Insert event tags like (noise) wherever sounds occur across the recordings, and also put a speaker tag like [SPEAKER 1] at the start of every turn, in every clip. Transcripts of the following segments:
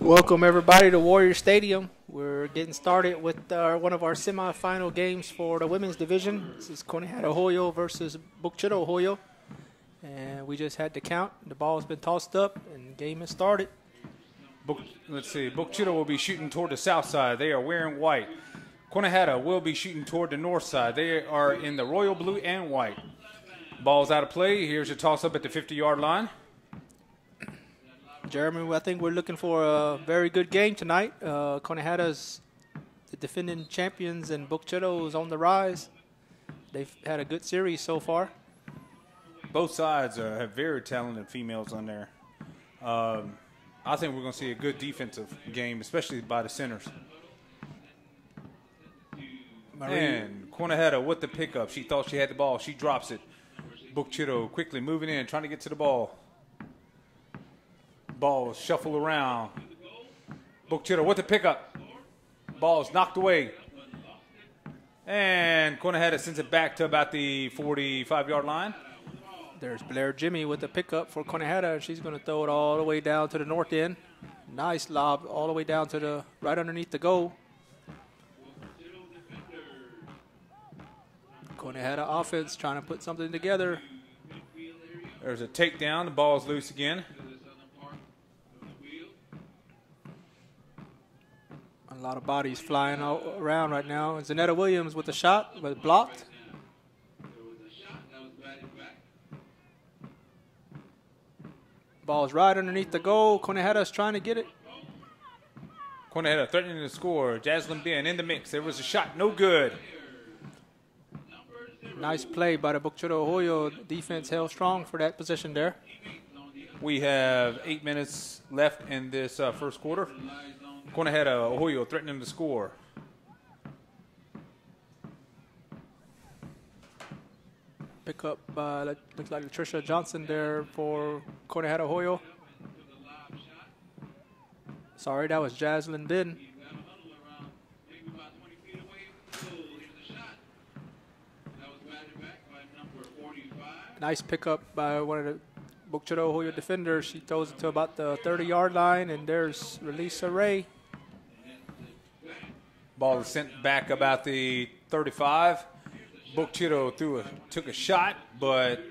[SPEAKER 1] Welcome everybody to Warrior Stadium. We're getting started with our, one of our semifinal games for the women's division. This is Koni Hata Hoyo versus Bok Cito Hoyo. And we just had to count. The ball's been tossed up and the game has started.
[SPEAKER 2] Let's see. Bok Cito will be shooting toward the south side. They are wearing white. Koni Hata will be shooting toward the north side. They are in the royal blue and white. Ball's out of play. Here's a toss up at the 50 yard line.
[SPEAKER 1] Jeremy, I think we're looking for a very good game tonight. Uh, Koni Hata's the defending champions, and Bok Cito is on the rise. They've had a good series so far.
[SPEAKER 2] Both sides have very talented females on there. Um, I think we're going to see a good defensive game, especially by the centers.
[SPEAKER 1] Marie.
[SPEAKER 2] And Koni Hata with the pickup. She thought she had the ball. She drops it. Bok Cito quickly moving in, trying to get to the ball. Ball shuffle around. Bok Cito with the pickup. Ball's knocked away. And Koni Hata sends it back to about the 45 yard line.
[SPEAKER 1] There's Blair Jimmy with the pickup for Koni Hata, and she's going to throw it all the way down to the north end. Nice lob all the way down to the right underneath the goal. Koni Hata offense trying to put something together.
[SPEAKER 2] There's a takedown. The ball's loose again.
[SPEAKER 1] A lot of bodies flying around right now. And Zanetta Williams with a shot, but blocked. Ball's right underneath the goal. Koni Hata's trying to get it.
[SPEAKER 2] Koni Hata threatening to score. Jaslyn Ben in the mix. There was a shot. No good.
[SPEAKER 1] Nice play by the Bok Cito Hoyo. Defense held strong for that position there.
[SPEAKER 2] We have eight minutes left in this uh, first quarter. Koni Hata Ohoyo threatening to score.
[SPEAKER 1] Pick up by, uh, looks like Latricia Johnson there for Koni Hata Hoyo. Sorry, that was Jaslyn Ben. Nice pickup by one of the Bok Cito Hoyo defenders. She throws it to about the 30 yard line, and there's Relisa Ray.
[SPEAKER 2] Ball is sent back about the 35. Bok Cito threw a, took a shot, but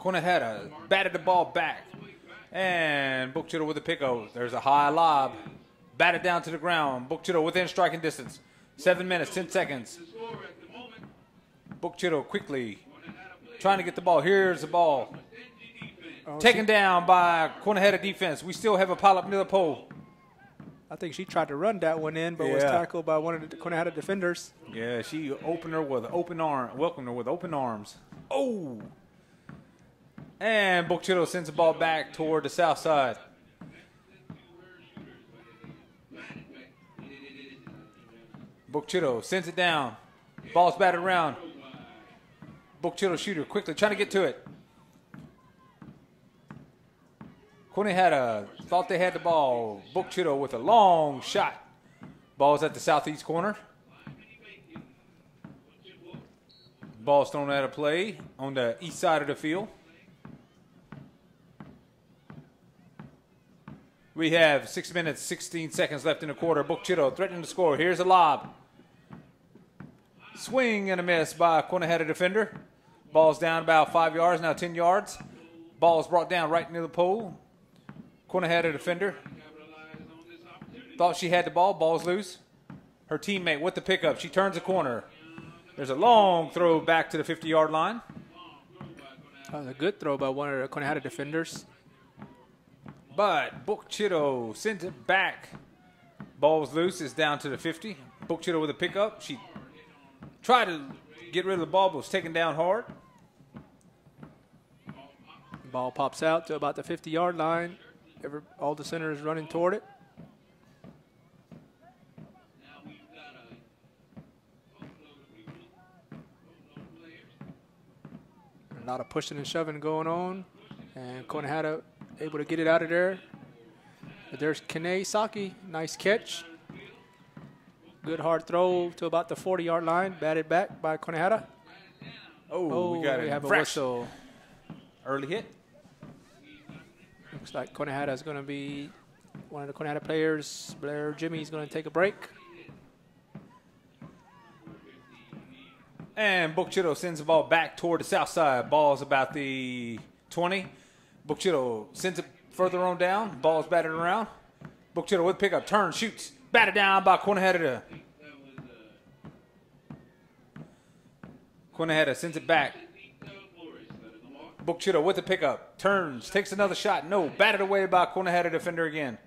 [SPEAKER 2] Koni Hata batted the ball back. And Bok Cito with the pickup. Oh, there's a high lob. Batted down to the ground. Bok Cito within striking distance. Seven minutes, 10 seconds. Bok Cito quickly trying to get the ball. Here's the ball.
[SPEAKER 1] Oh,
[SPEAKER 2] Taken down by Koni Hata defense. We still have a pile up near the pole.
[SPEAKER 1] I think she tried to run that one in, but was tackled by one of the Koni Hata defenders.
[SPEAKER 2] Yeah, she opened her with open arm, welcomed her with open arms. Oh, and Bok Cito sends the ball back toward the south side. Bok Cito sends it down. Ball's batted around. Bok Cito shooter quickly trying to get to it. Koni Hata thought they had the ball. Bok Cito with a long shot. Ball's at the southeast corner. Ball's thrown out of play on the east side of the field. We have six minutes, 16 seconds left in the quarter. Bok Cito threatening to score. Here's a lob. Swing and a miss by Koni Hata defender. Ball's down about five yards, now 10 yards. Ball's brought down right near the pole. Koni Hata defender. Thought she had the ball. Ball's loose. Her teammate with the pickup. She turns the corner. There's a long throw back to the 50 yard line.
[SPEAKER 1] That was a good throw by one of the Koni Hata defenders.
[SPEAKER 2] But Bok Cito sends it back. Ball's loose. It's down to the 50. Bok Cito with a pickup. She tried to get rid of the ball, but was taken down hard.
[SPEAKER 1] Ball pops out to about the 50 yard line. Every, all the centers running toward it. A lot of pushing and shoving going on. And Koni Hata able to get it out of there. But there's Kane Saki. Nice catch. Good hard throw to about the 40 yard line. Batted back by Koni Hata.
[SPEAKER 2] Oh,
[SPEAKER 1] Oh,
[SPEAKER 2] we oh, got
[SPEAKER 1] we
[SPEAKER 2] a
[SPEAKER 1] have a whistle.
[SPEAKER 2] Early hit.
[SPEAKER 1] Looks like Koni Hata is going to be one of the Conata players, Blair Jimmy, is going to take a break.
[SPEAKER 2] And Bok Cito sends the ball back toward the south side. Ball's about the 20. Bok Cito sends it further on down. Ball's batted around. Bok Cito with pickup, Turn, shoots. Batted down by Koni Hata. Quinaheta sends it back. Bok Cito with the pickup, turns, takes another shot. No, batted away by Koni Hata defender again.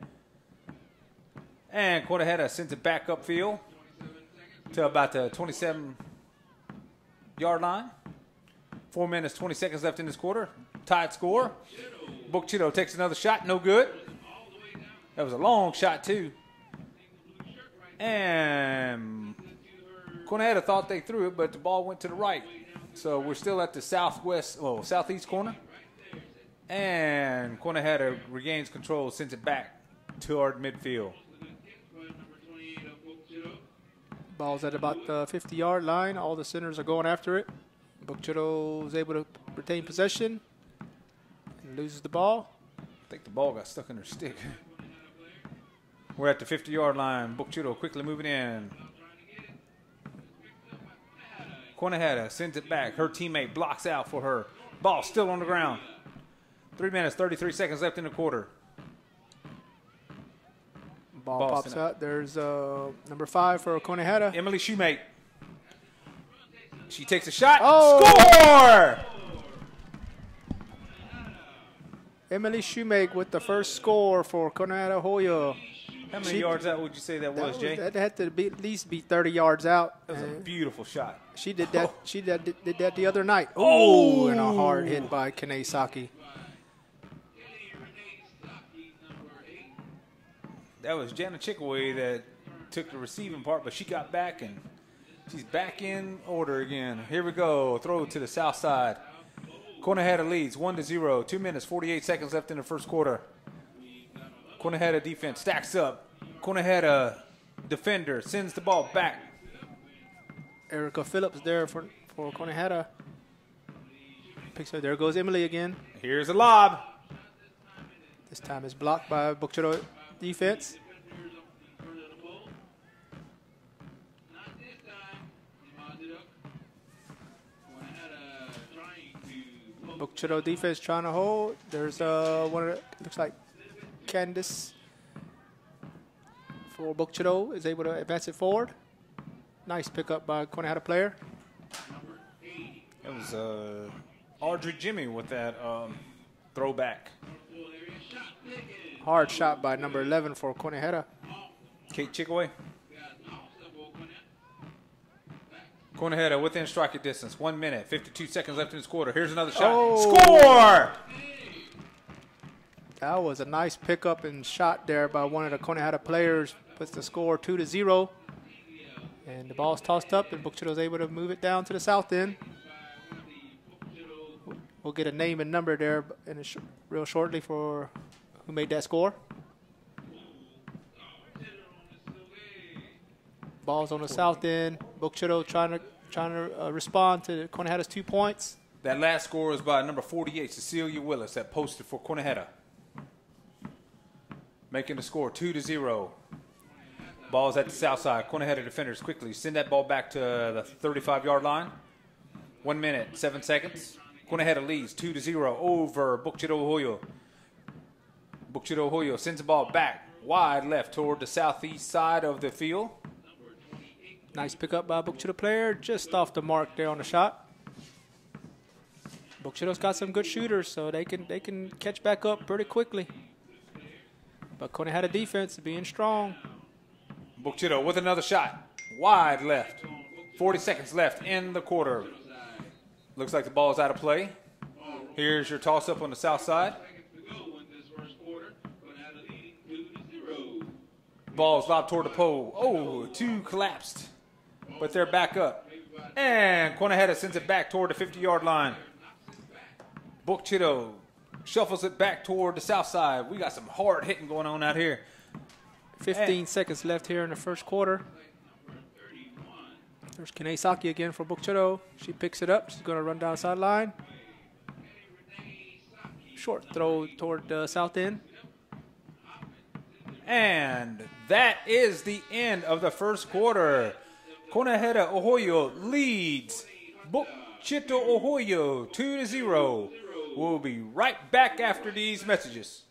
[SPEAKER 2] And Koni Hata sends it back upfield to about the 27 yard line. Four minutes, 20 seconds left in this quarter. Tied score. Bok Cito takes another shot, no good. That was a long shot, too. And Koni Hata thought they threw it, but the ball went to the right. So we're still at the southwest, well, southeast corner. And Koni Hata regains control, sends it back toward midfield.
[SPEAKER 1] Ball's at about the 50 yard line. All the centers are going after it. Bok Cito is able to retain possession and loses the ball.
[SPEAKER 2] I think the ball got stuck in her stick. (laughs) We're at the 50 yard line. Bok Cito quickly moving in. Koni Hata sends it back. Her teammate blocks out for her. Ball still on the ground. Three minutes, 33 seconds left in the quarter.
[SPEAKER 1] Ball
[SPEAKER 2] Ball
[SPEAKER 1] pops
[SPEAKER 2] out.
[SPEAKER 1] There's uh, number five for Koni Hata.
[SPEAKER 2] Emily Shoemake. She takes a shot.
[SPEAKER 1] Oh!
[SPEAKER 2] Score!
[SPEAKER 1] Emily Shoemake with the first score for Koni Hata Hoya.
[SPEAKER 2] How many
[SPEAKER 1] She-
[SPEAKER 2] yards out would you say that
[SPEAKER 1] That,
[SPEAKER 2] was,
[SPEAKER 1] was,
[SPEAKER 2] Jay?
[SPEAKER 1] that had to be at least be 30 yards out.
[SPEAKER 2] That was a beautiful shot.
[SPEAKER 1] She did that. (laughs) She did, did, that the other night.
[SPEAKER 2] Oh!
[SPEAKER 1] Oh, and a hard hit by Kane Saki.
[SPEAKER 2] That was Jana Chickaway that took the receiving part, but she got back and she's back in order again. Here we go. Throw to the south side. Koni Hata leads 1 to 0. 2 minutes, 48 seconds left in the first quarter. Koni Hata defense stacks up. Koni Hata defender sends the ball back.
[SPEAKER 1] Erica Phillips there for for Koni Hata. Picks her. There goes Emily again.
[SPEAKER 2] Here's a lob.
[SPEAKER 1] This time it's blocked by Bok Cito defense. Bok Cito defense trying to hold. There's uh one of the, looks like Candice for Bok Cito is able to advance it forward. Nice pickup by Koni Hata player.
[SPEAKER 2] It was uh, Audrey Jimmy with that um, throwback.
[SPEAKER 1] Hard shot by number 11 for Koni Hata.
[SPEAKER 2] Kate Chickaway. Koni Hata within striking distance. One minute, 52 seconds left in this quarter. Here's another shot.
[SPEAKER 1] Oh.
[SPEAKER 2] Score!
[SPEAKER 1] That was a nice pickup and shot there by one of the Koni Hata players. Puts the score two to zero. And the ball is tossed up, and Bok Cito's able to move it down to the south end. We'll get a name and number there in sh- real shortly for who made that score. Ball's on the south end. Bok Cito trying to trying to uh, respond to Koni Hata's two points.
[SPEAKER 2] That last score is by number 48, Cecilia Willis, that posted for Koni Hata. Making the score 2 to 0. Ball's at the south side. Koni Hata defenders quickly send that ball back to the 35 yard line. One minute, seven seconds. Koni Hata leads 2 to 0 over Bok Cito Hoyo. Bok Cito Hoyo sends the ball back wide left toward the southeast side of the field.
[SPEAKER 1] Nice pickup by Bok Cito player, just off the mark there on the shot. Bok Cito's got some good shooters, so they can they can catch back up pretty quickly. But Koni Hata defense being strong.
[SPEAKER 2] Bok Cito with another shot. Wide left. 40 seconds left in the quarter. Looks like the ball is out of play. Here's your toss up on the south side. Ball's lobbed toward the pole. Oh, two collapsed. But they're back up. And Koni Hata sends it back toward the 50 yard line. Bok Cito shuffles it back toward the south side. We got some hard hitting going on out here.
[SPEAKER 1] 15 seconds left here in the first quarter. There's Kinesaki again for Bok Cito. She picks it up. She's going to run down sideline. Short throw toward the south end.
[SPEAKER 2] And that is the end of the first quarter. Koni Hata Ohoyo leads Bok Cito Ohoyo 2 to 0. We'll be right back after these messages.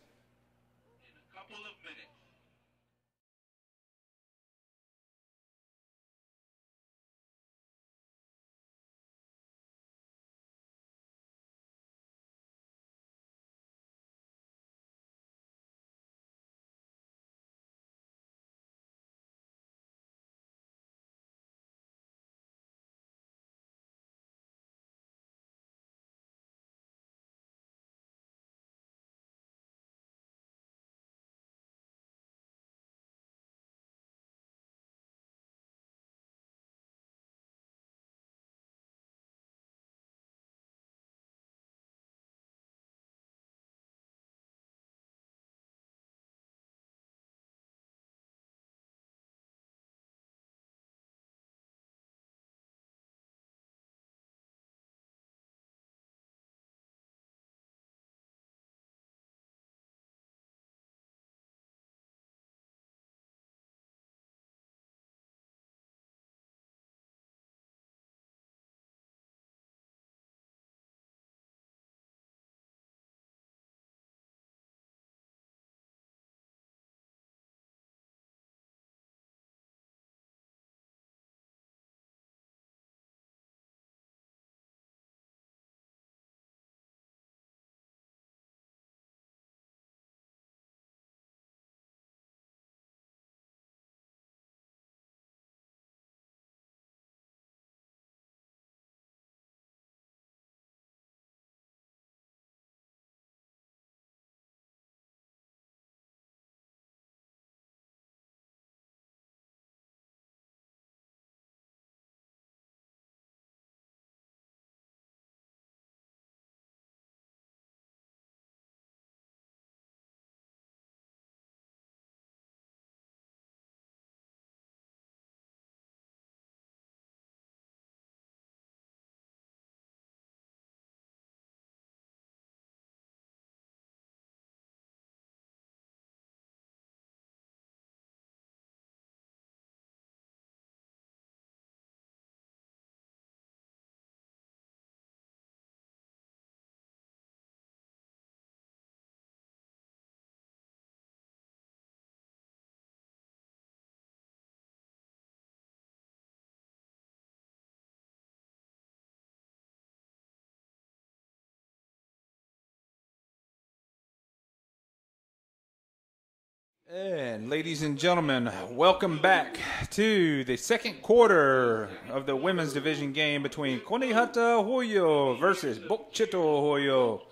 [SPEAKER 2] And ladies and gentlemen, welcome back to the second quarter of the women's division game between Koni Hata Hoyo versus Bok Cito Hoyo.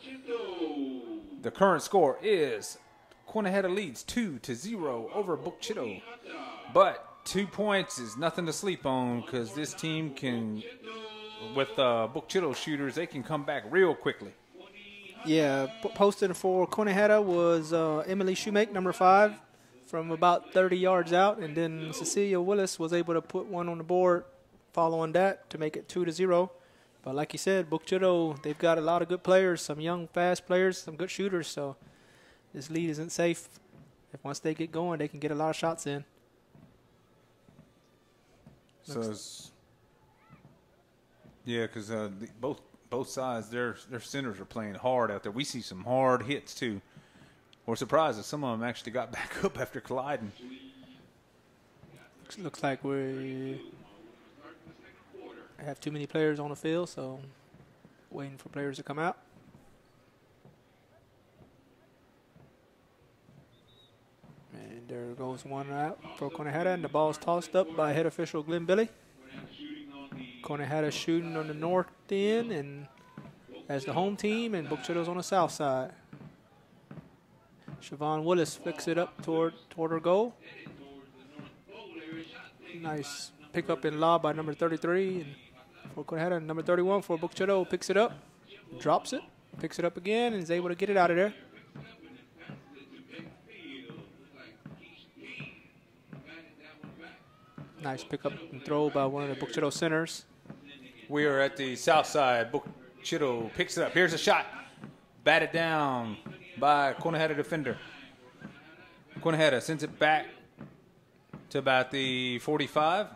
[SPEAKER 2] The current score is Koni Hata leads 2 to 0 over Bok Cito. But two points is nothing to sleep on because this team can, with uh, Bok Cito shooters, they can come back real quickly.
[SPEAKER 1] Yeah, posted for Koni Hata was uh, Emily Shoemake, number five, from about 30 yards out, and then Cecilia Willis was able to put one on the board following that to make it two to zero. But like you said, Bok Cito, they've got a lot of good players, some young, fast players, some good shooters. So this lead isn't safe. If once they get going, they can get a lot of shots in.
[SPEAKER 2] So, yeah, because uh, both both sides, their their centers are playing hard out there. We see some hard hits too. We're surprised that some of them actually got (laughs) back up after colliding.
[SPEAKER 1] Looks, looks like we have too many players on the field, so waiting for players to come out. And there goes one out for Koni Hata, and the ball's tossed up by head official Glenn Billy. Koni Hata shooting on the north end, and as the home team, and Bok Cito's on the south side. Siobhan Willis flicks it up toward toward her goal. Nice pickup in lob by number 33. And for Koni Hata, number 31 for Bok Cito picks it up, drops it, picks it up again, and is able to get it out of there. Nice pickup and throw by one of the Bok Cito centers.
[SPEAKER 2] We are at the south side. Book Bok Cito picks it up. Here's a shot. Batted down by Koni Hata defender. Koni Hata sends it back to about the 45.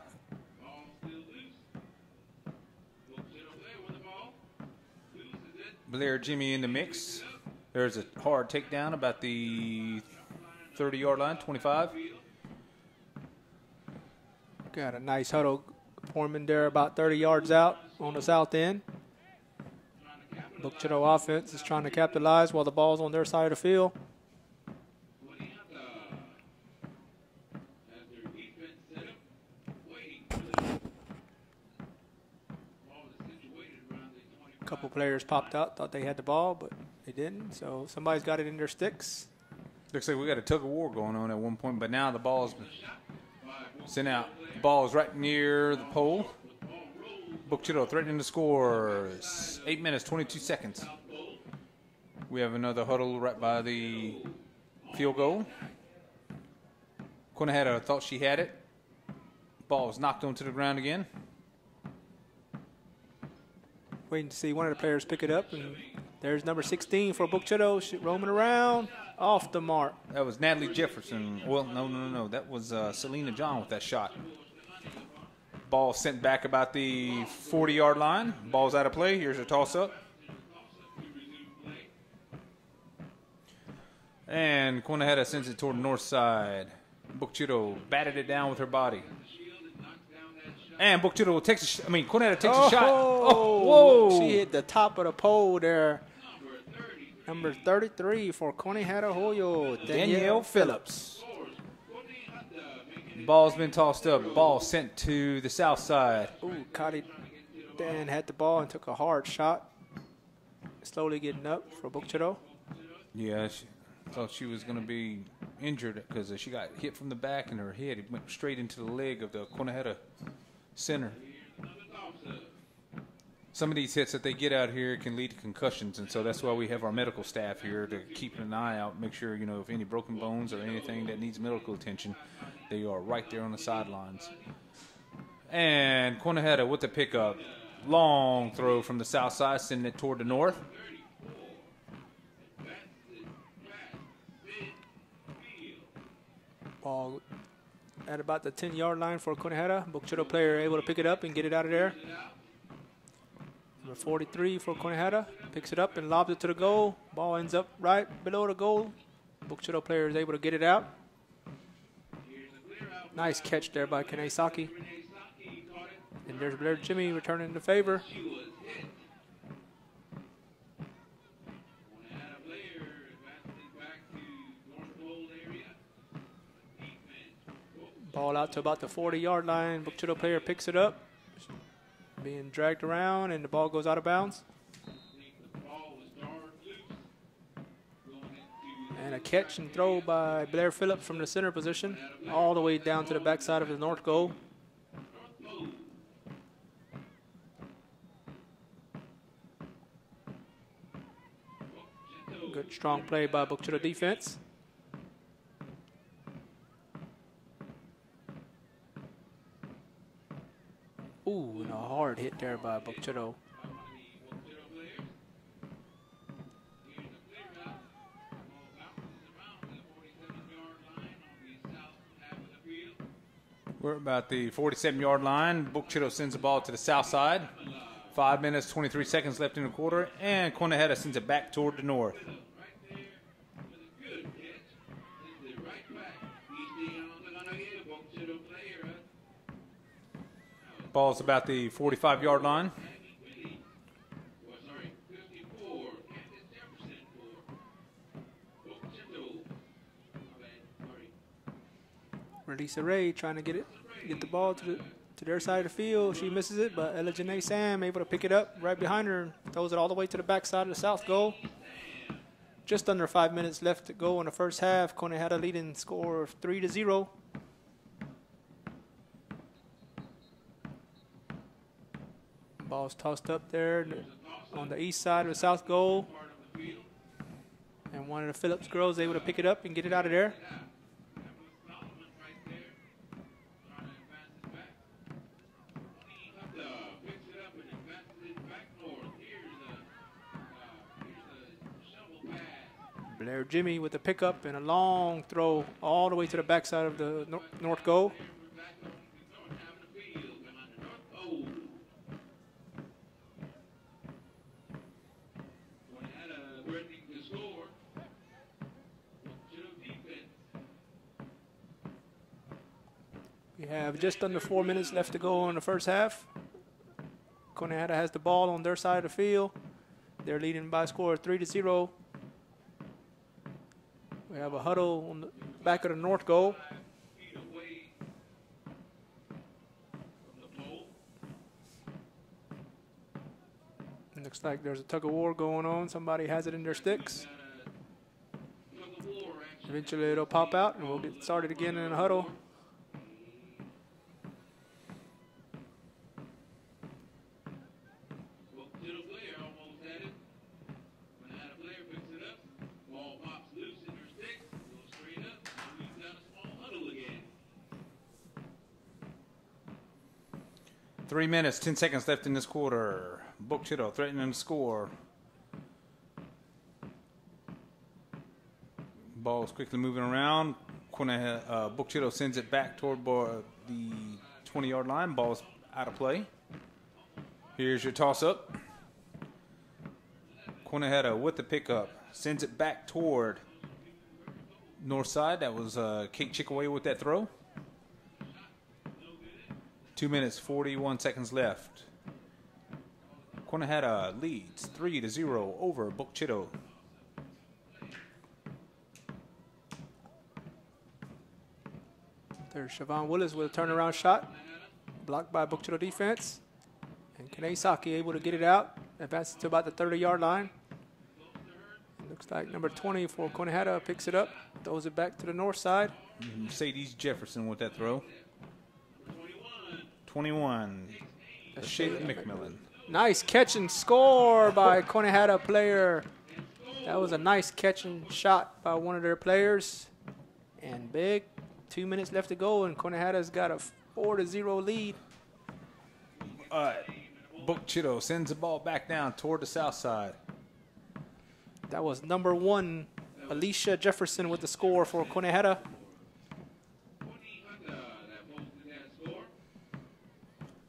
[SPEAKER 2] Blair Jimmy in the mix. There's a hard takedown about the 30 yard line, 25.
[SPEAKER 1] Got a nice huddle forming there about 30 yards out on the south end. Bok Cito offense is trying to capitalize while the ball's on their side of the field. A couple players popped out, thought they had the ball, but they didn't. So somebody's got it in their sticks.
[SPEAKER 2] Looks like we got a tug of war going on at one point, but now the ball's sent out. Ball is right near the pole. Bok Cito threatening to score. Eight minutes, 22 seconds. We have another huddle right by the field goal. Koni Hata thought she had it. Ball was knocked onto the ground again.
[SPEAKER 1] Waiting to see one of the players pick it up, and there's number 16 for Bok Cito roaming around off the mark.
[SPEAKER 2] That was Natalie Jefferson. Well, no, no, no, no. That was uh, Selena John with that shot. Ball sent back about the 40 yard line. Ball's out of play. Here's a toss up. And Koni Hata sends it toward the north side. Bok Cito batted it down with her body. And Bok Cito takes a sh- I mean, Koni Hata takes a shot. Oh, oh whoa.
[SPEAKER 1] She hit the top of the pole there. Number 33 for Koni Hata Hoyo, Danielle,
[SPEAKER 2] Danielle Phillips. Ball's been tossed up. Ball sent to the south side.
[SPEAKER 1] Ooh, Cotty Dan had the ball and took a hard shot. Slowly getting up for Bok Cito.
[SPEAKER 2] Yeah, she thought she was going to be injured because she got hit from the back and her head. It went straight into the leg of the Koni Hata center. Some of these hits that they get out here can lead to concussions, and so that's why we have our medical staff here to keep an eye out, make sure you know if any broken bones or anything that needs medical attention, they are right there on the sidelines. And Koni Hata with the pickup, long throw from the south side, sending it toward the north.
[SPEAKER 1] Ball at about the 10 yard line for Koni Hata. Bukchado player able to pick it up and get it out of there. Number 43 for Koni Hata picks it up and lobs it to the goal. Ball ends up right below the goal. Bok Cito player is able to get it out. Nice catch there by Kane Saki. And there's Blair Jimmy returning the favor. Ball out to about the 40 yard line. Bok Cito player picks it up. Being dragged around and the ball goes out of bounds. And a catch and throw by Blair Phillips from the center position all the way down to the backside of the north goal. Good strong play by Bok Cito defense. Ooh, and a hard hit there by Bok Cito.
[SPEAKER 2] We're about the 47 yard line. Bok Cito sends the ball to the south side. Five minutes, 23 seconds left in the quarter, and Koni Hata sends it back toward the north. Ball's about the 45 yard line.
[SPEAKER 1] Relisa Ray trying to get it, get the ball to the to their side of the field. She misses it, but Ella Janae Sam able to pick it up right behind her and throws it all the way to the backside of the south goal. Just under five minutes left to go in the first half. Koni Hata leading score of three to zero. Ball's tossed up there on the east side of the south goal. And one of the Phillips girls able to pick it up and get it out of there. Blair Jimmy with the pickup and a long throw all the way to the backside of the north goal. Have just under four minutes left to go in the first half. Conejo has the ball on their side of the field. They're leading by a score of three to zero. We have a huddle on the back of the north goal. Looks like there's a tug of war going on. Somebody has it in their sticks. Eventually it'll pop out and we'll get started again in a huddle.
[SPEAKER 2] Three minutes, ten seconds left in this quarter. Bok Cito threatening to score. Ball's quickly moving around. Quina, uh, Bok Cito sends it back toward bo- the 20 yard line. Ball's out of play. Here's your toss up. Koni Hata with the pickup. Sends it back toward north side. That was uh, Kate Chickaway with that throw. Two minutes, 41 seconds left. Koni Hata leads 3 to 0 over Bok Cito.
[SPEAKER 1] There's Siobhan Willis with a turnaround shot, blocked by Bok Cito defense. And Kane Saki able to get it out, advances to about the 30 yard line. Looks like number 20 for Koni Hata picks it up, throws it back to the north side. Mm-hmm.
[SPEAKER 2] Mercedes Jefferson with that throw. 21. Shayla McMillan.
[SPEAKER 1] Nice catch and score by Koni Hata player. That was a nice catch and shot by one of their players. And big, two minutes left to go, and Koni Hata's got a four to zero lead.
[SPEAKER 2] Uh, Bok Cito sends the ball back down toward the south side.
[SPEAKER 1] That was number one, Alicia Jefferson with the score for Koni Hata.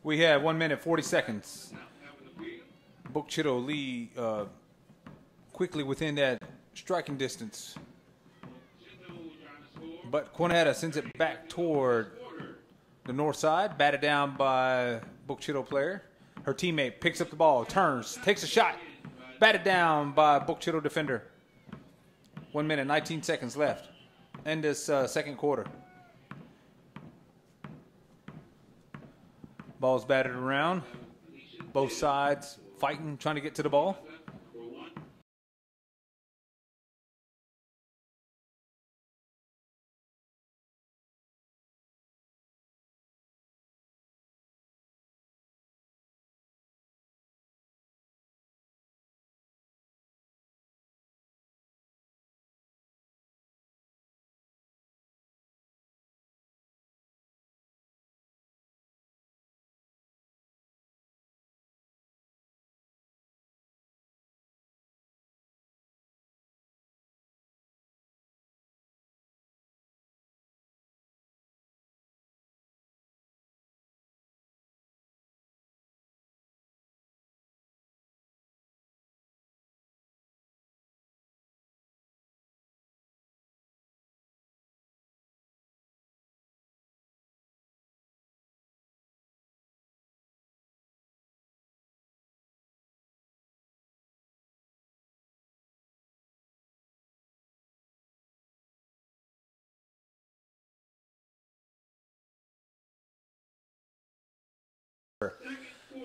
[SPEAKER 2] We have one minute, 40 seconds. Bok Cito lead uh, quickly within that striking distance. But Koni Hata sends it back toward the north side, batted down by Bok Cito player. Her teammate picks up the ball, turns, takes a shot, batted down by Bok Cito defender. One minute, 19 seconds left. End this uh, second quarter. Ball's batted around. Both sides fighting, trying to get to the ball.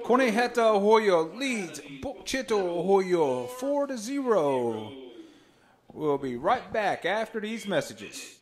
[SPEAKER 2] Koni Hata Hoyo leads Bok Cito Hoyo 4 to 0. We'll be right back after these messages.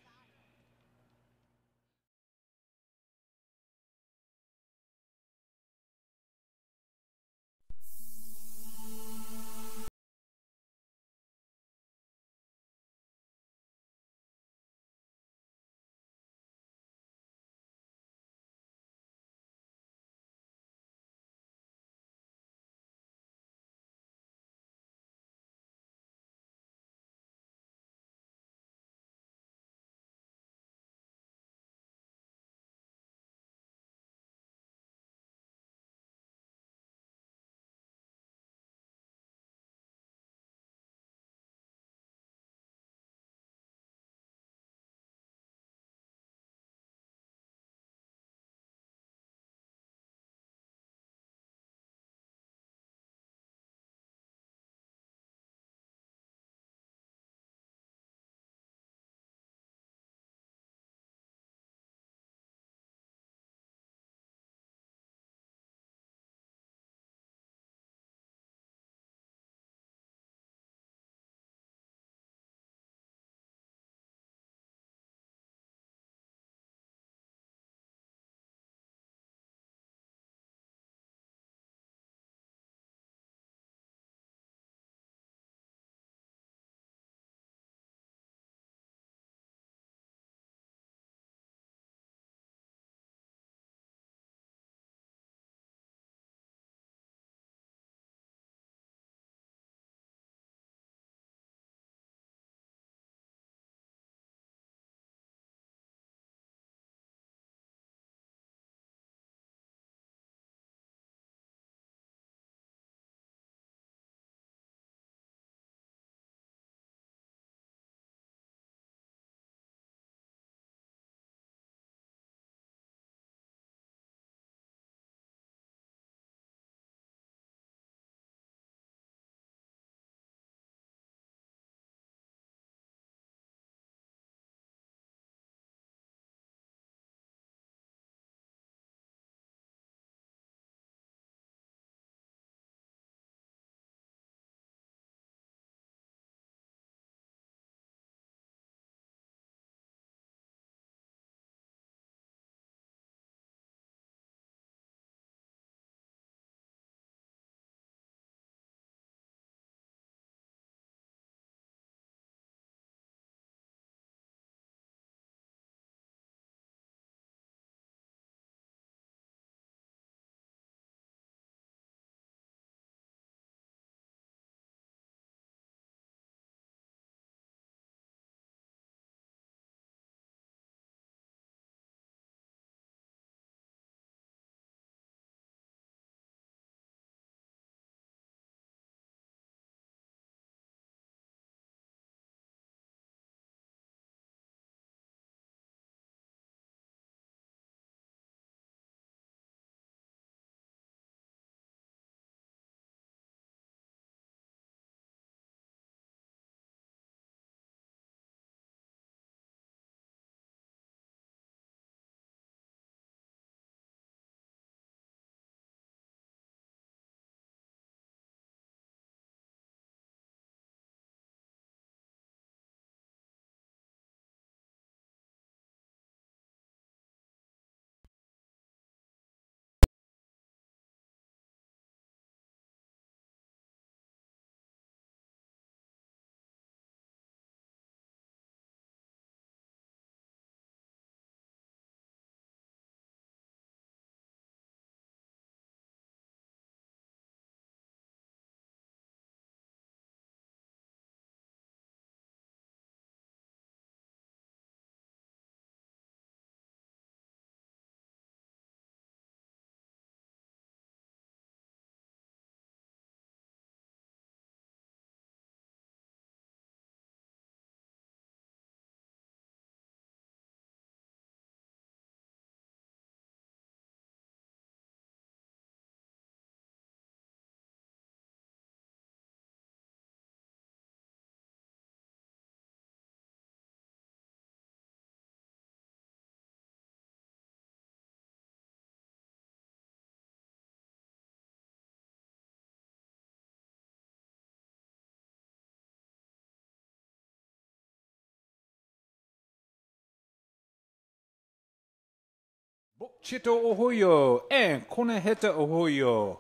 [SPEAKER 2] Cito Ohoyo and Koneheta Ohoyo.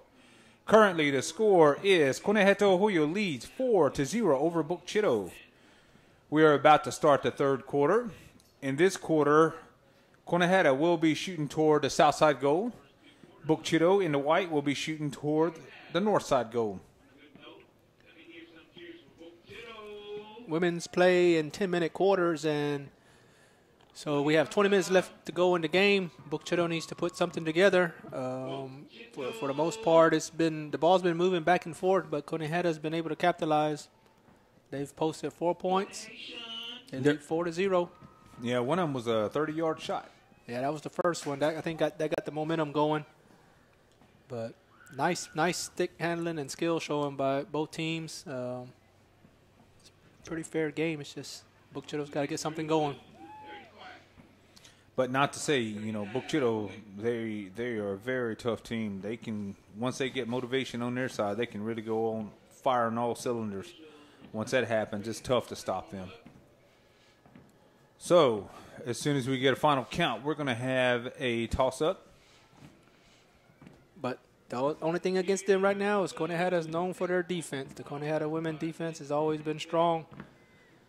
[SPEAKER 2] Currently, the score is Koneheta Ohoyo leads 4 to 0 over Bok Cito. We are about to start the third quarter. In this quarter, Koni Hata will be shooting toward the south side goal. Bok Cito in the white will be shooting toward the north side goal.
[SPEAKER 1] Women's play in 10 minute quarters, and so we have 20 minutes left to go in the game. Bok needs to put something together. Um, for, for the most part, it's been the ball's been moving back and forth, but Koni Hata has been able to capitalize. They've posted four points. They lead four to zero.
[SPEAKER 2] Yeah, one of them was a 30 yard shot.
[SPEAKER 1] Yeah, that was the first one. That I think got, that got the momentum going. But nice, nice stick handling and skill showing by both teams. Um, it's a pretty fair game. It's just Bok Cito's got to get something going.
[SPEAKER 2] But not to say, you know, Bok they they are a very tough team. They can once they get motivation on their side, they can really go on fire on all cylinders. Once that happens, it's tough to stop them. So, as soon as we get a final count, we're going to have a toss up.
[SPEAKER 1] But the only thing against them right now is Koni Hata is known for their defense. The Koni Hata women defense has always been strong.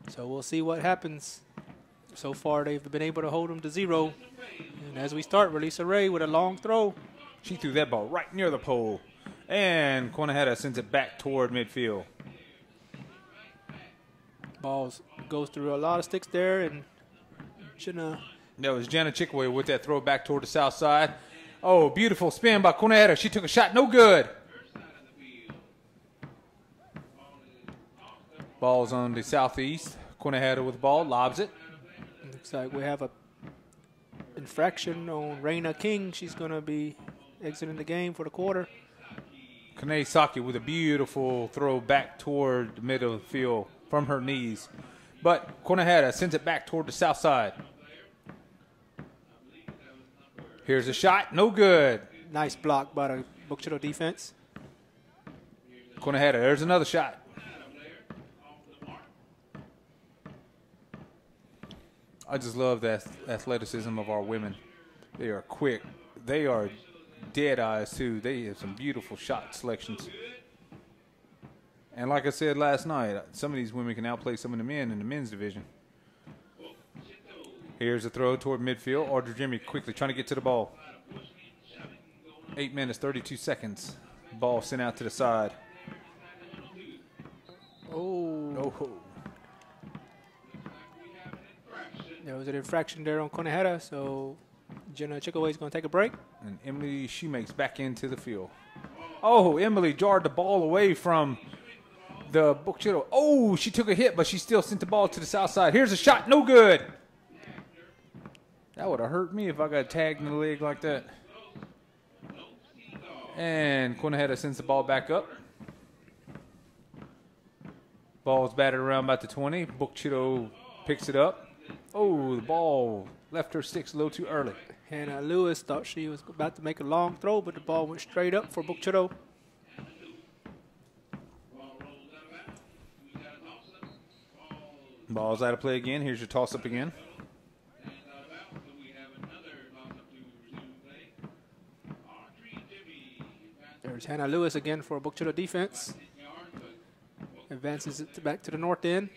[SPEAKER 1] So we'll see what happens. So far, they've been able to hold them to zero. And as we start, Release Ray with a long throw.
[SPEAKER 2] She threw that ball right near the pole. And Koni Hata sends it back toward midfield.
[SPEAKER 1] Balls goes through a lot of sticks there, and Jenna
[SPEAKER 2] That was Jenna Chickaway with that throw back toward the south side. Oh, beautiful spin by Koni Hata. She took a shot, no good. Ball's on the southeast. Koni Hata with the ball, lobs it.
[SPEAKER 1] Looks like we have a infraction on Reina King. She's gonna be exiting the game for the quarter.
[SPEAKER 2] Kane Saki with a beautiful throw back toward the middle of the field from her knees. But Koni Hata sends it back toward the south side. Here's a shot, no good.
[SPEAKER 1] Nice block by the Bok Cito defense.
[SPEAKER 2] Koni Hata, there's another shot. I just love the athleticism of our women. They are quick. They are dead eyes too. They have some beautiful shot selections. And like I said last night, some of these women can outplay some of the men in the men's division. Here's a throw toward midfield. Audrey Jimmy quickly trying to get to the ball. Eight minutes, 32 seconds. Ball sent out to the side.
[SPEAKER 1] Oh,
[SPEAKER 2] Oh,
[SPEAKER 1] there was an infraction there on Koni Hata, so Jenna Chickaway is going to take a break.
[SPEAKER 2] and Emily she makes back into the field. Oh, Emily jarred the ball away from the Bok Cito. Oh, she took a hit, but she still sent the ball to the south side. Here's a shot, no good. That would have hurt me if I got tagged in the leg like that. And Koni Hata sends the ball back up. Ball's batted around about the 20. Bok Cito picks it up. Oh, the ball left her sticks a little too early.
[SPEAKER 1] Hannah Lewis thought she was about to make a long throw, but the ball went straight up for Bok Cito.
[SPEAKER 2] Ball's out of play again. Here's your toss up again.
[SPEAKER 1] There's Hannah Lewis again for Bok Cito defense. Advances it back to the north end.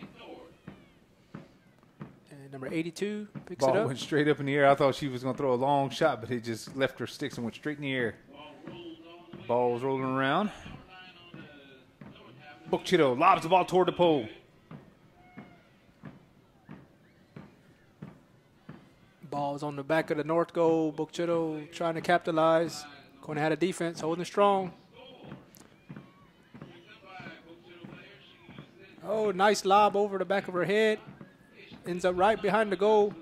[SPEAKER 1] Number 82 picks it
[SPEAKER 2] Ball
[SPEAKER 1] up.
[SPEAKER 2] went straight up in the air. I thought she was going to throw a long shot, but it just left her sticks and went straight in the air. Ball was rolling around. Bok Cito lobs the ball toward the pole.
[SPEAKER 1] Ball's on the back of the north goal. Bok Cito trying to capitalize. Going to have a defense holding strong. Oh, nice lob over the back of her head. Ends up right behind the goal.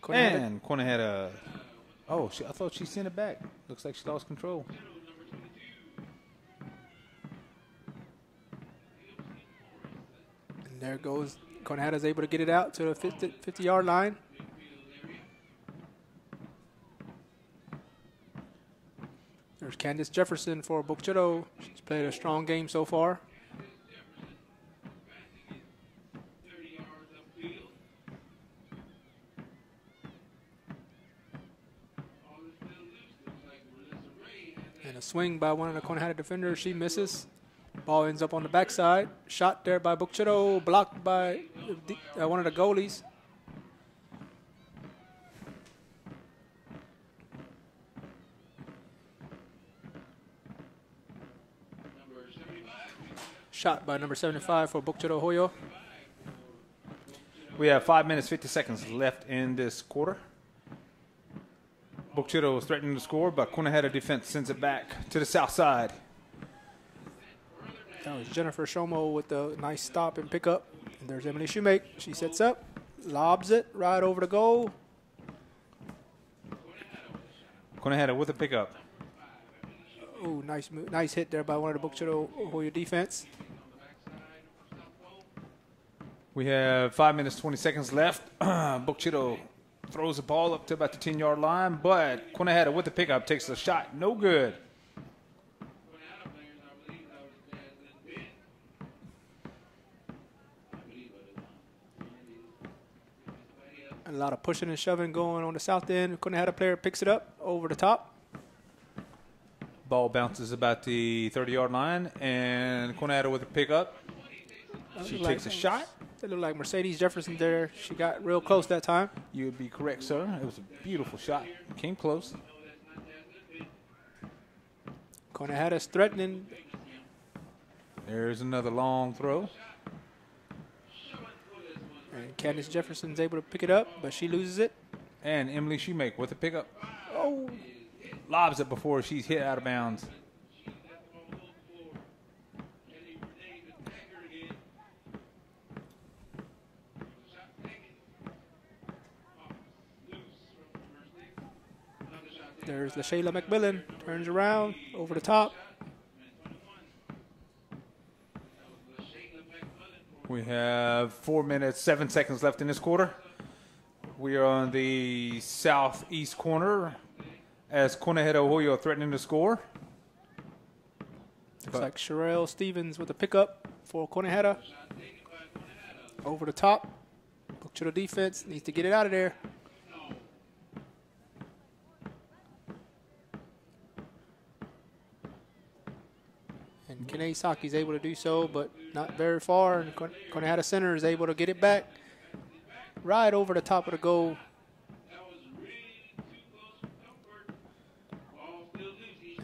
[SPEAKER 1] Koni Hata-
[SPEAKER 2] And Corner had a. Oh, she, I thought she sent it back. Looks like she lost control.
[SPEAKER 1] And there goes. Koni Hata's able to get it out to the 50, 50 yard line. There's Candace Jefferson for Bok Cito. She's played a strong game so far. A swing by one of the Koni Hata defenders. She misses. Ball ends up on the backside. Shot there by Bok Cito, blocked by uh, one of the goalies. Shot by number 75 for Bok Cito Hoyo.
[SPEAKER 2] We have five minutes, 50 seconds left in this quarter. Bok Cito is threatening to score, but Koni Hata defense sends it back to the south side.
[SPEAKER 1] That was Jennifer Shomo with the nice stop and pick up. And there's Emily Shoemake. She sets up, lobs it right over the goal.
[SPEAKER 2] Koni Hata with a pickup.
[SPEAKER 1] Oh, nice, mo- nice hit there by one of the Bok Cito Hoya defense.
[SPEAKER 2] We have five minutes, 20 seconds left. (clears throat) Bok Cito throws the ball up to about the 10 yard line, but Koni Hata with the pickup takes a shot. No good.
[SPEAKER 1] A lot of pushing and shoving going on the south end. Couldn't have had a player picks it up over the top.
[SPEAKER 2] Ball bounces about the 30 yard line, and Koni Hata with a pickup. She takes a shot.
[SPEAKER 1] It looked like Mercedes Jefferson there. She got real close that time.
[SPEAKER 2] You would be correct, sir. It was a beautiful shot. Came close.
[SPEAKER 1] Have had us threatening.
[SPEAKER 2] There's another long throw.
[SPEAKER 1] And Candace Jefferson's able to pick it up, but she loses it.
[SPEAKER 2] And Emily Shoemake with a pickup.
[SPEAKER 1] Oh,
[SPEAKER 2] Lobs it before she's hit out of bounds.
[SPEAKER 1] There's LaShayla McMillan. Turns around over the top.
[SPEAKER 2] We have four minutes, seven seconds left in this quarter. We are on the southeast corner as Koni Hata Hoyo threatening to score.
[SPEAKER 1] Looks
[SPEAKER 2] But-
[SPEAKER 1] like Sherelle Stevens with a pickup for Koni Hata. Over the top. Look to the defense. Needs to get it out of there. And Kane Saki's able to do so, but not very far. And Kon- Koni Hata Center is able to get it back right over the top of the goal.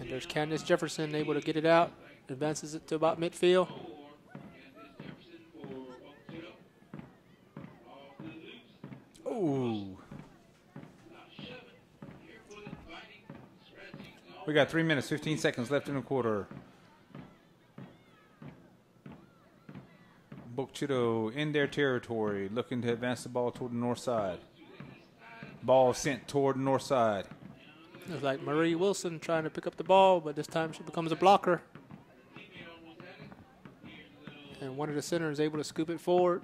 [SPEAKER 1] And there's Candace Jefferson able to get it out. Advances it to about midfield.
[SPEAKER 2] Ooh. We got three minutes, 15 seconds left in the quarter. Bok Cito in their territory, looking to advance the ball toward the north side. Ball sent toward the north side.
[SPEAKER 1] It's like Marie Wilson trying to pick up the ball, but this time she becomes a blocker. And one of the centers able to scoop it forward.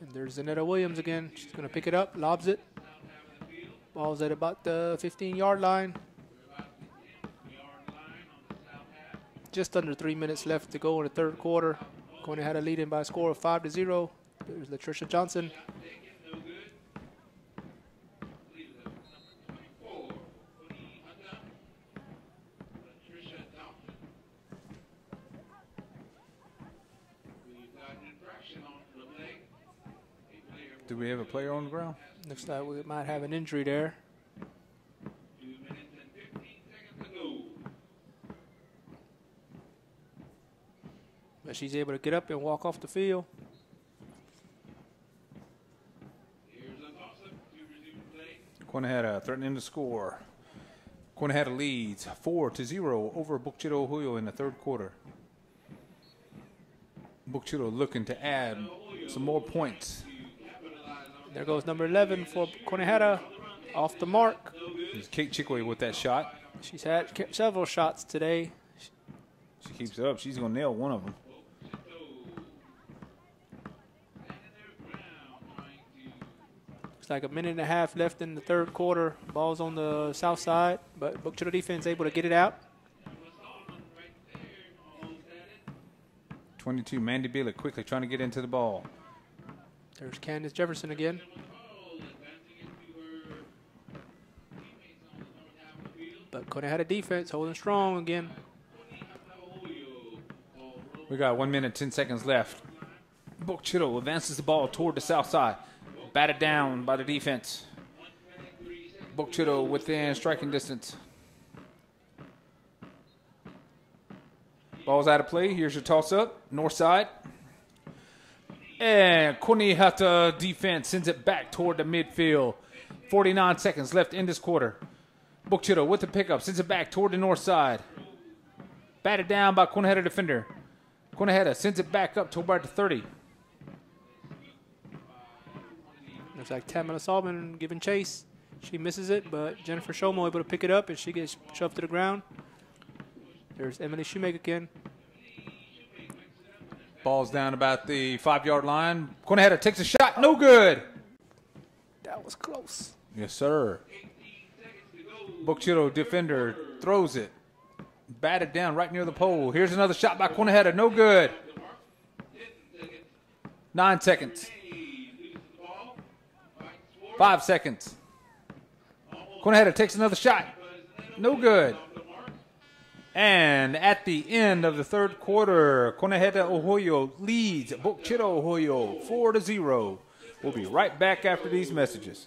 [SPEAKER 1] And there's Zanetta Williams again. She's going to pick it up, lobs it. Ball's at about the 15 yard line. Just under three minutes left to go in the third quarter. Going to have a lead in by a score of 5 to 0. There's Latricia Johnson.
[SPEAKER 2] Do we have a player on the ground?
[SPEAKER 1] Looks like we might have an injury there. But she's able to get up and walk off the field.
[SPEAKER 2] Koni Hata threatening to score. Koni Hata leads 4 to 0 over Bok Cito Huyo in the third quarter. Bok Cito looking to add some more points.
[SPEAKER 1] There goes number 11 for Koni Hata off the mark.
[SPEAKER 2] It's Kate Chikwe with that shot.
[SPEAKER 1] She's had several shots today.
[SPEAKER 2] She keeps it up. She's going to nail one of them.
[SPEAKER 1] Looks like a minute and a half left in the third quarter. Ball's on the south side, but Bok Cito defense able to get it out.
[SPEAKER 2] 22, Mandy Bielik quickly trying to get into the ball.
[SPEAKER 1] There's Candace Jefferson again. But Could have had a defense holding strong again.
[SPEAKER 2] We got one minute, 10 seconds left. Bok Cito advances the ball toward the south side. Batted down by the defense. Bok Cito within striking distance. Ball's out of play. Here's your toss up. North side. And Koni Hata defense sends it back toward the midfield. 49 seconds left in this quarter. Bok Cito with the pickup sends it back toward the north side. Batted down by Koni Hata defender. Koni Hata sends it back up toward the 30.
[SPEAKER 1] Looks like Tamala Salman giving chase. She misses it, but Jennifer Shomo able to pick it up and she gets shoved to the ground. There's Emily Shoemaker again.
[SPEAKER 2] Ball's down about the five yard line. Koni Hata takes a shot. No good.
[SPEAKER 1] That was close.
[SPEAKER 2] Yes, sir. Bok Cito defender throws it. Batted down right near the pole. Here's another shot by Koni Hata. No good. Nine seconds. Five seconds. Koni Hata takes another shot. No good. And at the end of the third quarter, Koni Hata Ohoyo leads Bok Cito Ohoyo 4 to 0. We'll be right back after these messages.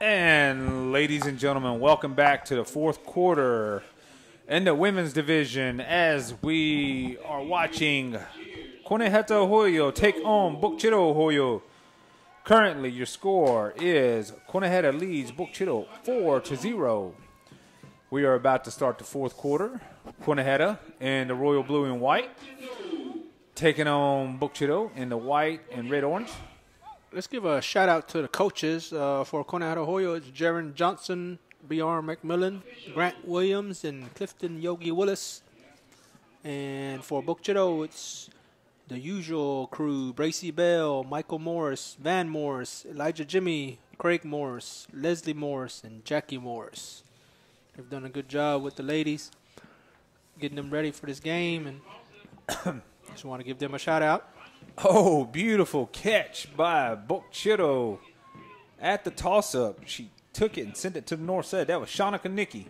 [SPEAKER 2] And ladies and gentlemen, welcome back to the fourth quarter in the women's division as we are watching Koni Hata Hoyo take on Bok Cito Hoyo. Currently, your score is Koni Hata leads Bok Cito 4 to 0. We are about to start the fourth quarter. Konehata in the royal blue and white taking on Bok Cito in the white and red orange.
[SPEAKER 1] Let's give a shout out to the coaches uh, for Koni Hata Hoyo. It's Jaron Johnson, B.R. McMillan, Grant Williams, and Clifton Yogi Willis. And for Bok Cito, it's the usual crew Bracy Bell, Michael Morris, Van Morris, Elijah Jimmy, Craig Morris, Leslie Morris, and Jackie Morris. They've done a good job with the ladies, getting them ready for this game, and (coughs) just want to give them a shout out.
[SPEAKER 2] Oh, beautiful catch by Bok Cito at the toss up. She took it and sent it to the north side. That was Shanika Nikki.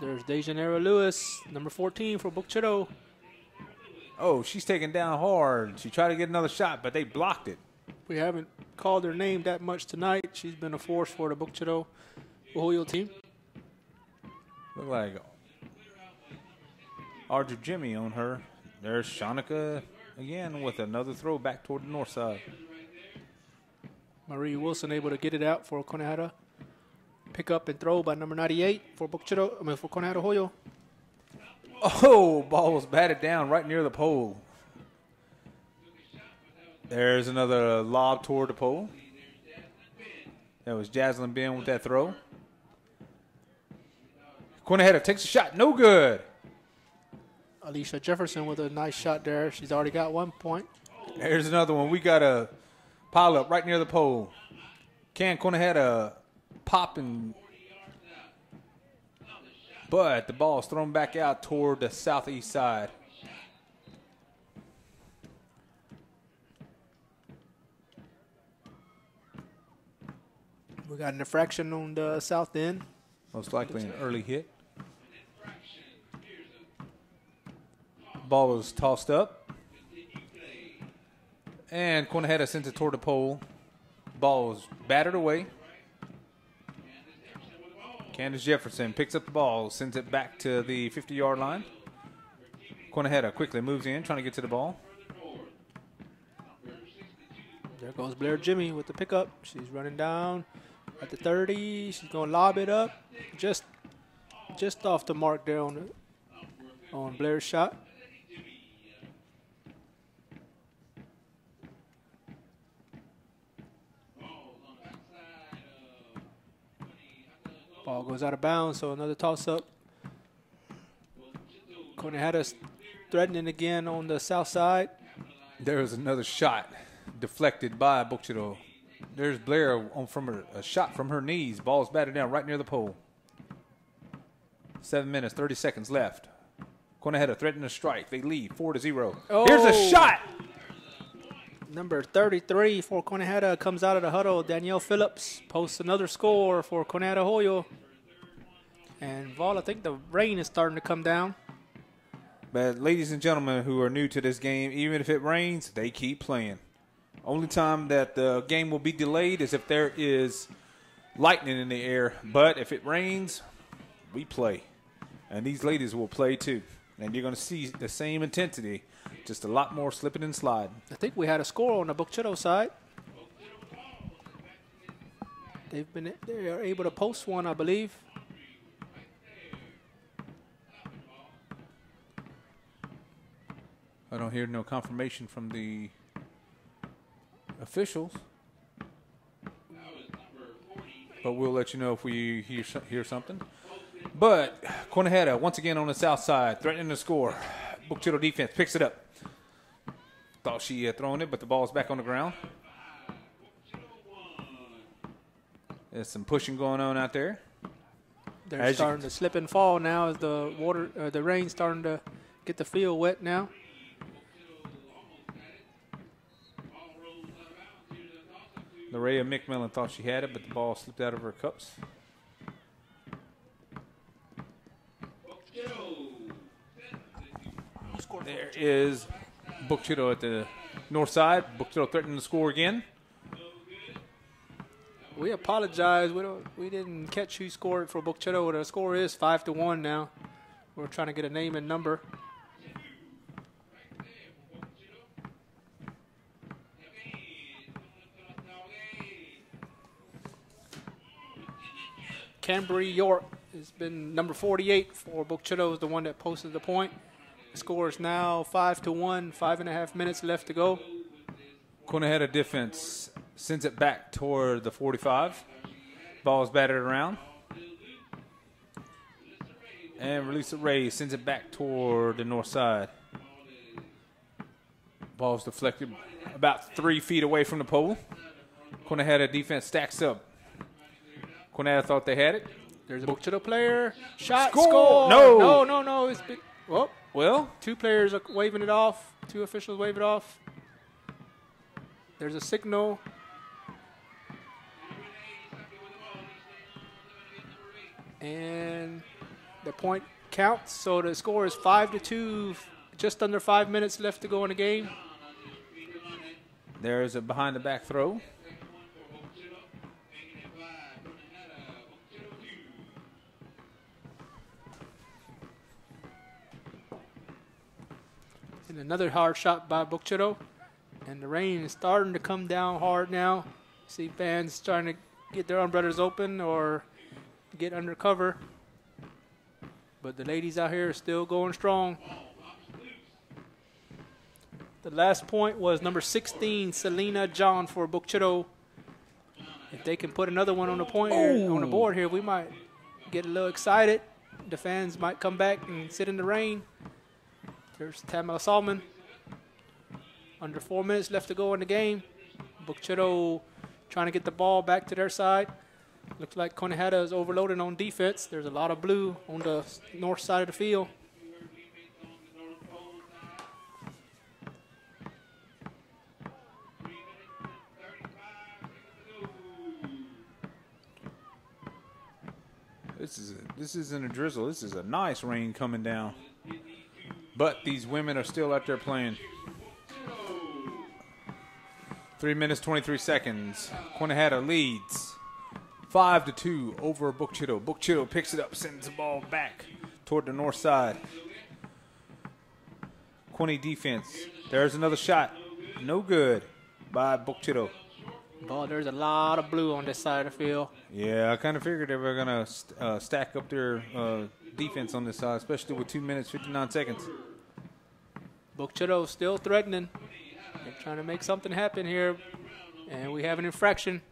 [SPEAKER 1] There's Dejanera Lewis, number 14 for Bok Cito.
[SPEAKER 2] Oh, she's taken down hard. She tried to get another shot, but they blocked it.
[SPEAKER 1] We haven't called her name that much tonight. She's been a force for the Bok Cito Ohoyo team.
[SPEAKER 2] Look like Archer Jimmy on her. There's Shanika again with another throw back toward the north side.
[SPEAKER 1] Marie Wilson able to get it out for Koni Hata. Pick up and throw by number 98 for Bok Cito, I mean for Koni Hata Hoyo.
[SPEAKER 2] Oh, ball was batted down right near the pole. There's another lob toward the pole. That was Jaslyn Ben with that throw. Koni Hata takes a shot, no good.
[SPEAKER 1] Alicia Jefferson with a nice shot there. She's already got one point.
[SPEAKER 2] Here's another one. We got a pile up right near the pole. Can Koni Hata pop and but the ball is thrown back out toward the southeast side.
[SPEAKER 1] We got an infraction on the south end.
[SPEAKER 2] Most likely an early hit. Ball was tossed up. And Koni Hata sends it toward the pole. Ball was battered away. Candace Jefferson picks up the ball, sends it back to the 50 yard line. Koni Hata quickly moves in, trying to get to the ball.
[SPEAKER 1] There goes Blair Jimmy with the pickup. She's running down at the 30. She's going to lob it up just just off the mark there on, the, on Blair's shot. Ball goes out of bounds, so another toss up. Koni Hata's threatening again on the south side.
[SPEAKER 2] There was another shot deflected by Bok Cito. There's Blair on from her, a shot from her knees. Ball's batted down right near the pole. Seven minutes, 30 seconds left. Koni Hata threatening a strike. They lead four to zero. Here's a
[SPEAKER 1] Oh.
[SPEAKER 2] shot.
[SPEAKER 1] Number 33 for Koni Hata comes out of the huddle. Danielle Phillips posts another score for Koni Hata Hoyo. And Vol, I think the rain is starting to come down.
[SPEAKER 2] But ladies and gentlemen who are new to this game, even if it rains, they keep playing. Only time that the game will be delayed is if there is lightning in the air. But if it rains, we play. And these ladies will play too. And you're going to see the same intensity, just a lot more slipping and sliding.
[SPEAKER 1] I think we had a score on the Bok Cito side. They've been they are able to post one, I believe.
[SPEAKER 2] I don't hear no confirmation from the officials. But we'll let you know if we hear, hear something. But Koni Hata, once again on the south side, threatening to score. Bok Cito defense picks it up. Thought she had thrown it, but the ball's back on the ground. There's some pushing going on out there.
[SPEAKER 1] They're
[SPEAKER 2] As
[SPEAKER 1] starting to slip and fall now as the water, uh, the rain starting to get the field wet now.
[SPEAKER 2] Larea McMillan thought she had it, but the ball slipped out of her cups. There is Bok Cito at the north side. Bok Cito threatening to score again.
[SPEAKER 1] We apologize. We don't. We didn't catch who scored for Bok Cito. The score is five to one now. We're trying to get a name and number. Canberry York has been number 48 for Bok Cito is the one that posted the point. Score is now five to one. Five and a half minutes left to go.
[SPEAKER 2] Koni Hata defense sends it back toward the 45. Ball is batted around. And release the Ray sends it back toward the north side. Ball's deflected about three feet away from the pole. Koni Hata defense stacks up. Koni Hata thought they had it.
[SPEAKER 1] There's a book to the player. Shot,
[SPEAKER 2] Score!
[SPEAKER 1] score.
[SPEAKER 2] No.
[SPEAKER 1] No, no, no. It's big. Well,
[SPEAKER 2] Well,
[SPEAKER 1] two players are waving it off. Two officials wave it off. There's a signal. And the point counts. So the score is five to two. Just under five minutes left to go in the game.
[SPEAKER 2] there's a behind the back throw.
[SPEAKER 1] And another hard shot by Bok Cito. And the rain is starting to come down hard now. See fans trying to get their umbrellas open or get under cover. But the ladies out here are still going strong. The last point was number 16, Selena John for Bok Cito. If they can put another one on the point here, on the board here, we might get a little excited. The fans might come back and sit in the rain. There's Tamala Salman. Under four minutes left to go in the game. Bok Cito trying to get the ball back to their side. Looks like Koni Hata is overloaded on defense. There's a lot of blue on the north side of the field.
[SPEAKER 2] This is a, this isn't a drizzle. This is a nice rain coming down. But these women are still out there playing. Three minutes twenty three seconds. Koni Hata leads five to two over Bok Cito. Bukchito picks it up, sends the ball back toward the north side. Quinny defense. There's another shot. No good by Bok Cito.
[SPEAKER 1] Ball, there's a lot of blue on this side of the field.
[SPEAKER 2] Yeah, I kind of figured they were gonna st- uh, stack up their uh, defense on this side, especially with two minutes fifty nine Bok
[SPEAKER 1] Cito still threatening. They're trying to make something happen here. And we have an infraction.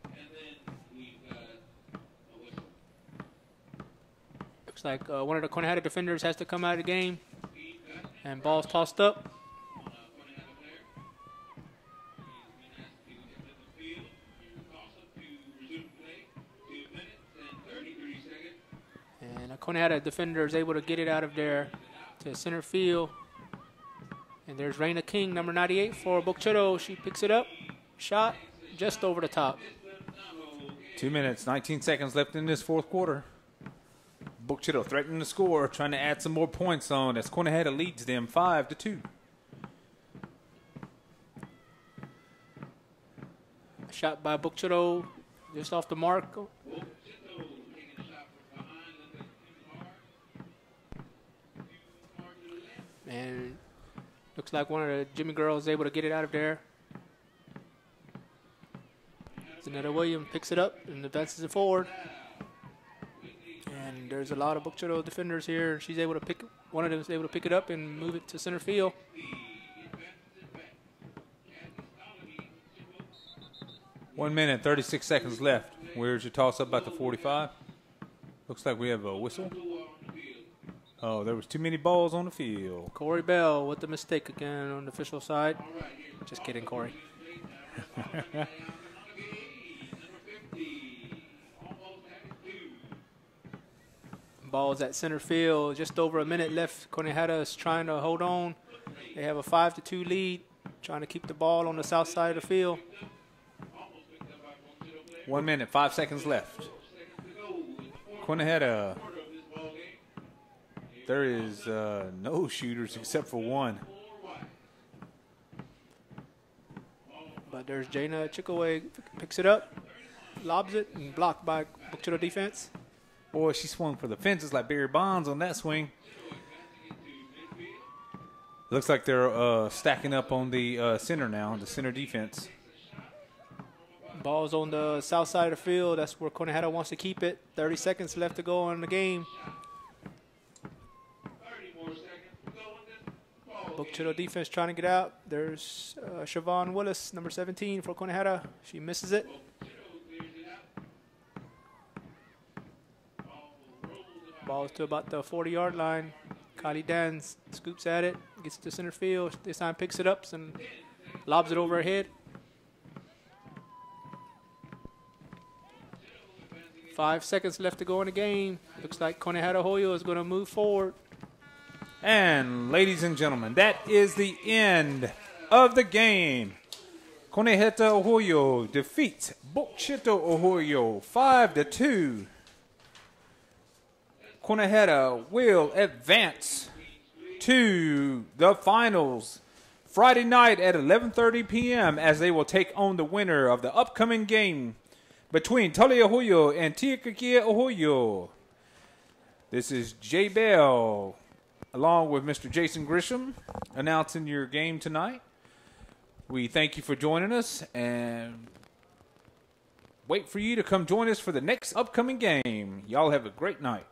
[SPEAKER 1] Looks like uh, one of the Koni Hata defenders has to come out of the game. And ball's tossed up. And a Koni Hata defender is able to get it out of there to center field. And there's Reina King, number 98 for Bok Cito. She picks it up. Shot just over the top.
[SPEAKER 2] Two minutes, nineteen seconds left in this fourth quarter. Bok Cito threatening to score, trying to add some more points on as Koni Hata leads them five to two.
[SPEAKER 1] Shot by Bok Cito just off the mark. And looks like one of the Jimmy girls able to get it out of there. Zanetta Williams picks it up and advances it forward. And there's a lot of Bok Cito defenders here. She's able to pick one of them is able to pick it up and move it to center field.
[SPEAKER 2] One minute, 36 seconds left. Where's your toss up about the 45? Looks like we have a whistle. Oh, there was too many balls on the field.
[SPEAKER 1] Corey Bell with the mistake again on the official side. Just kidding, Corey. (laughs) Ball's at center field. Just over a minute left. Koni Hata is trying to hold on. They have a five to two lead. Trying to keep the ball on the south side of the field.
[SPEAKER 2] One minute, five seconds left. There is uh, no shooters except for one.
[SPEAKER 1] But there's Jaina Chickaway picks it up, lobs it, and blocked by Bok Cito defense.
[SPEAKER 2] Boy, she swung for the fences like Barry Bonds on that swing. Looks like they're uh, stacking up on the uh, center now, the center defense.
[SPEAKER 1] Ball's on the south side of the field. That's where Koni Hata wants to keep it. 30 seconds left to go in the game. Bok Cito defense trying to get out. There's uh, Siobhan Willis, number 17 for Koni Hata. She misses it. Ball's to about the 40 yard line. Kylie Dan scoops at it, gets to center field. This time picks it up and lobs it over her head. Five seconds left to go in the game. Looks like Koni Hata Hoyo is going to move forward.
[SPEAKER 2] And ladies and gentlemen, that is the end of the game. Koni Hata Ohoyo defeats Bok Cito Ohoyo 5 to 2. Koni Hata will advance to the finals Friday night at 11:30 p.m. as they will take on the winner of the upcoming game between Tully Ohoyo and Tiakakia Ohoyo. This is Jay Bell along with Mr. Jason Grisham announcing your game tonight. We thank you for joining us and wait for you to come join us for the next upcoming game. Y'all have a great night.